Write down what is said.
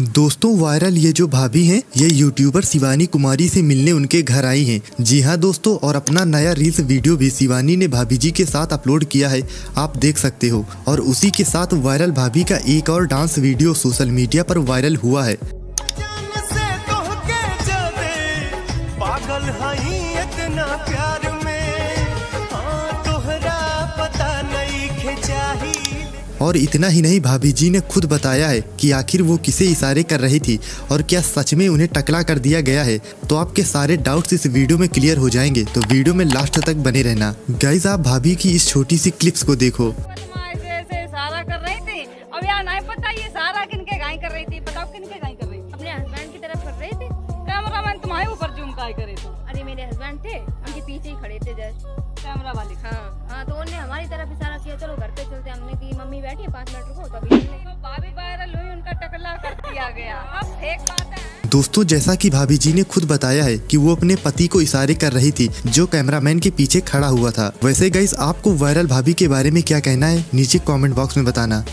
दोस्तों वायरल ये जो भाभी हैं, ये यूट्यूबर शिवानी कुमारी से मिलने उनके घर आई हैं। जी हाँ दोस्तों, और अपना नया रील्स वीडियो भी शिवानी ने भाभी जी के साथ अपलोड किया है, आप देख सकते हो। और उसी के साथ वायरल भाभी का एक और डांस वीडियो सोशल मीडिया पर वायरल हुआ है। पागल और इतना ही नहीं भाभी जी ने खुद बताया है कि आखिर वो किसे इशारे कर रही थी और क्या सच में उन्हें टकला कर दिया गया है। तो आपके सारे डाउट्स इस वीडियो में क्लियर हो जाएँगे। तो वीडियो में लास्ट तक बने रहना। गाइज़ आप भाभी की इस छोटी सी क्लिप्स को देखो। कर रही थी। अब यार नहीं पता ये सारा किनके गाय कर रही थी? बताओ किनके काय करे तो अरे मेरे हस्बैंड थे उनके पीछे ही खड़े थे जस्ट कैमरा वाले। हाँ हाँ तो उन्होंने हमारी तरफ़ इशारा किया चलो घर पे चलते हमने की मम्मी बैठी है पाँच मिनट रुको तभी हमने तो भाभी वायरल हुई उनका टकला कर दिया गया। अब फेक बात है। दोस्तों जैसा कि भाभी जी ने खुद बताया है कि वो अपने पति को इशारे कर रही थी जो कैमरामैन के पीछे खड़ा हुआ था। वैसे गाइस आपको वायरल भाभी के बारे में क्या कहना है नीचे कमेंट बॉक्स में बताना।